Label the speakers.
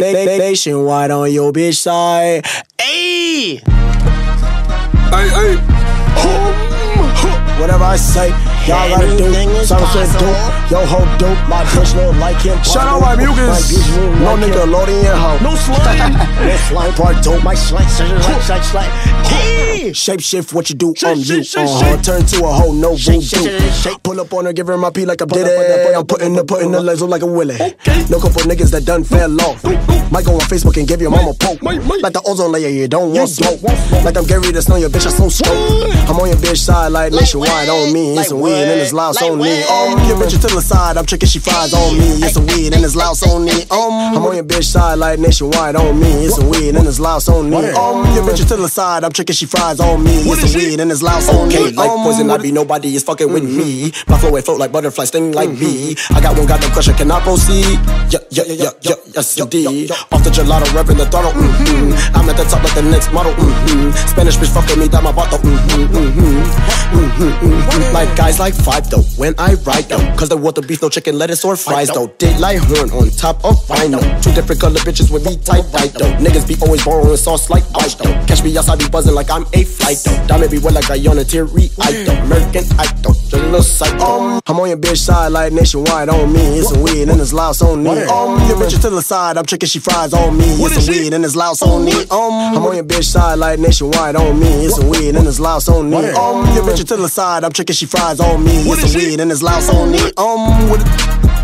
Speaker 1: nationwide on your bitch side. Ayy!
Speaker 2: Hey, hey.
Speaker 1: Whatever I say, y'all gotta do. Some shit dope, yo ho dope. My bitch look like him.
Speaker 2: Shout out my mucus.
Speaker 1: No Nickelodeon hoe.
Speaker 2: No slime.
Speaker 1: No slime part dope. My slang, slang, slang, slang. Shape shift what you do on you. Uh-huh. Turn to a hoe, no voodoo. Pull up on her, give her my pee like a diddy. I'm putting the putting the legs look like a willy. No couple niggas that done fell off. Might go on Facebook and give your mama poke. Like the ozone layer, you don't want smoke. Like I'm Gary to snow your bitch, I so scope. I'm on your bitch side like nationwide on me. It's some weed and it's loud on me. Um, your bitch to the side, I'm tricking she fries on me. It's some weed and it's loud on me. Um, I'm on your bitch side like nationwide on me. It's some weed and it's loud on me. Um, your bitch to the side, I'm tricking she fries on me. It's some weed and it's loud on me.
Speaker 3: Okay, like poison, Ivy nobody is fucking with me. My flow ain't float like butterfly, sting like bee. I got one goddamn question, can I proceed? Yeah, yeah, yeah, yeah, yes indeed. Off the gelato, revving the throttle. Mm-hmm. I'm at the top like the next model. Mm-hmm. Spanish bitch fucking me down my bottle. Mm-hmm. Like guys like five though, when I ride though. Cause the water beef, no chicken, lettuce, or fries though. Daylight horn on top of rhino. Two different color bitches with me tight right though. Niggas be always borrowing sauce like white though. Catch me outside, be buzzing like I'm a flight though. Diamond be wet like I on a teary eye though. American genocide though.
Speaker 1: I'm on your bitch side like nationwide on me. It's some weed and it's loud on me. Um, your bitch to the side, I'm tricking she fries on me. It's some weed and it's loud on me. Um, I'm on your bitch side like nationwide on me. It's some weed and it's loud on me. Um, your bitch to the side, I'm tricking she fries on me. It's some weed and it's loud on me. Um, with